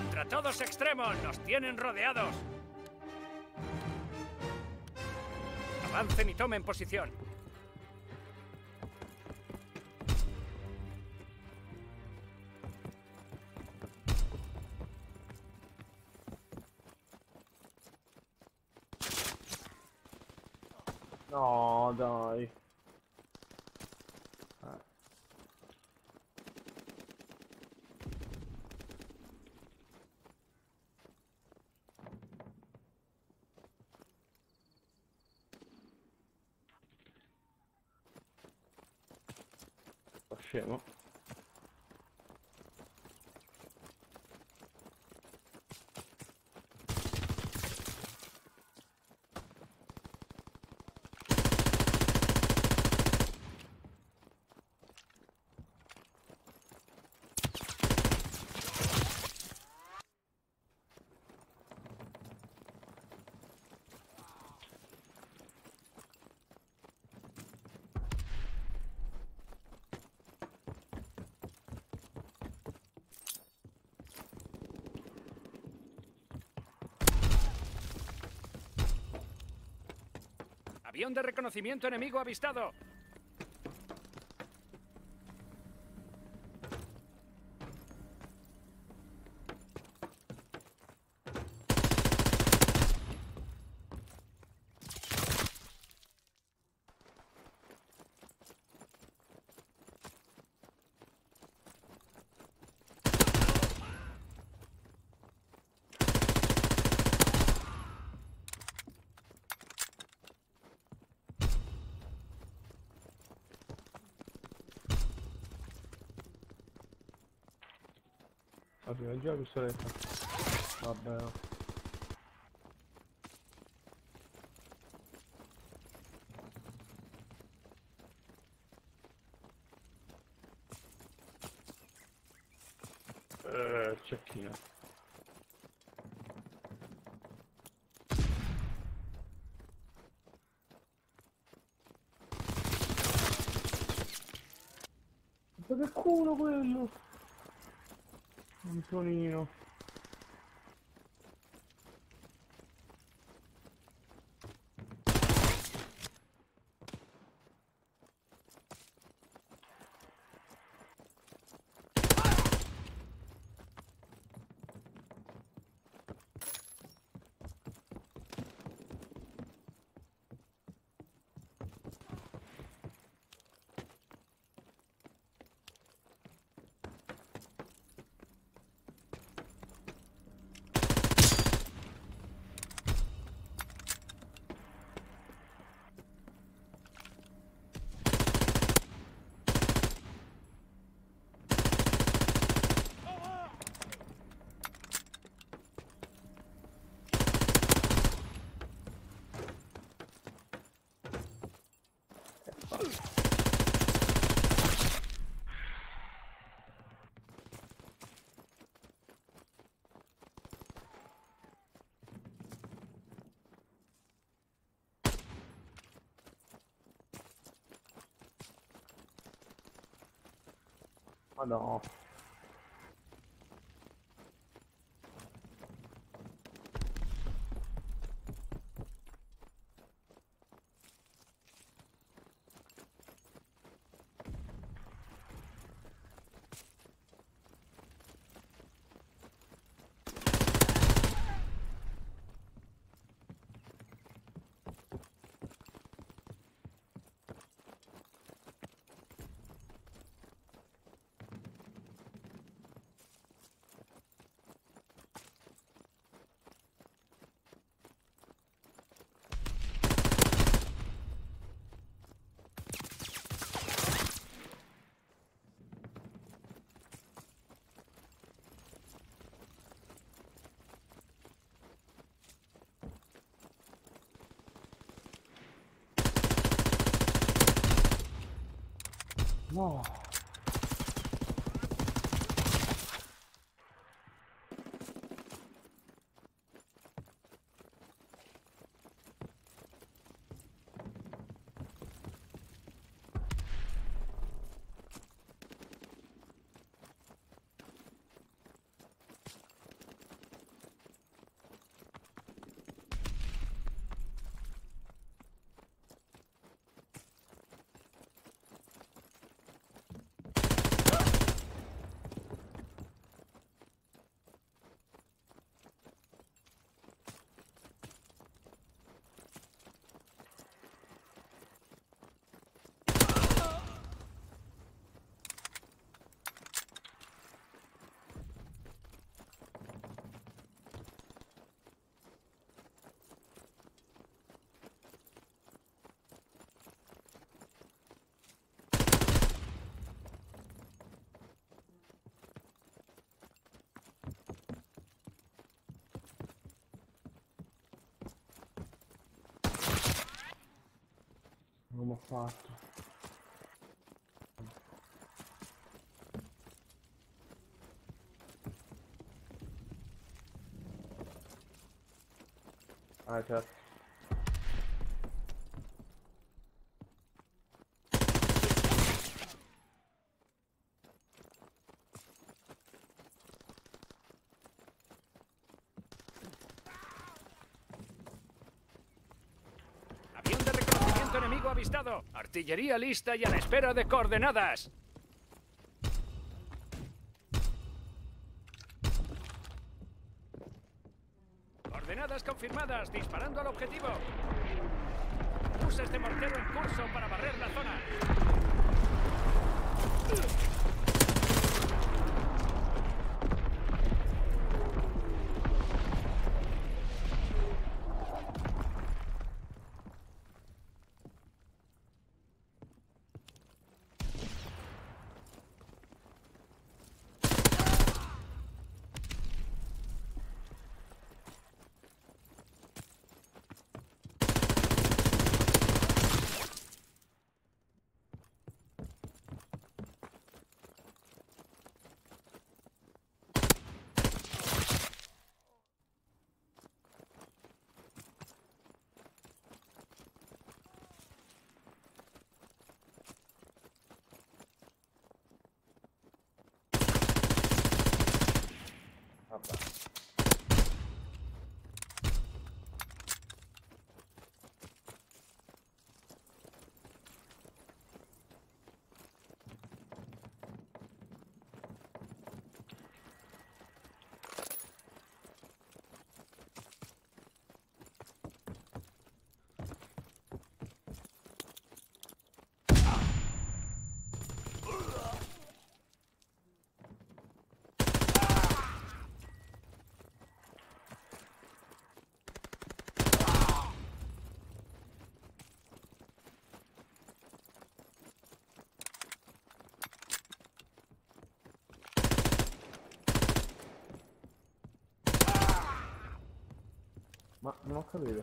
Contra todos extremos, nos tienen rodeados. Avancen y tomen posición. No. Scemo. Avión de reconocimiento enemigo avistado. Arriva già la pistoletta. Vabbè. no. Eh, cecchino. Ma che culo quello! I'm turning you. Oh non. Oh. como quatro. Ah, tá. Avistado. Artillería lista y a la espera de coordenadas. Coordenadas confirmadas. Disparando al objetivo. Usa este mortero en curso para barrer la zona. Uma, uma cadeira.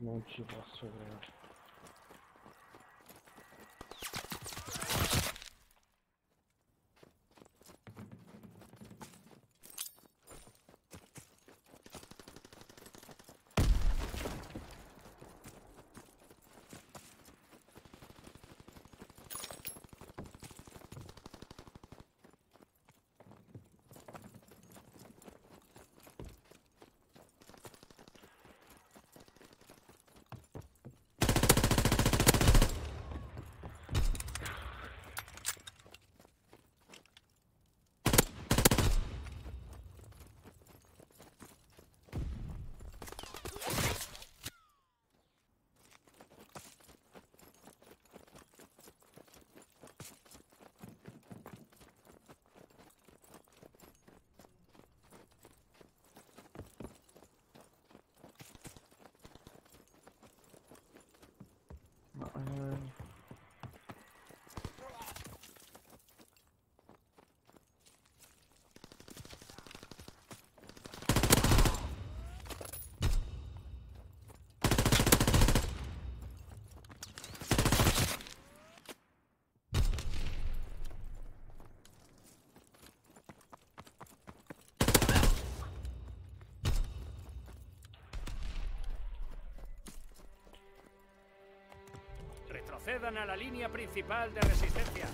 Não tive a sobrancelha. Um, Retrocedan a la línea principal de resistencia.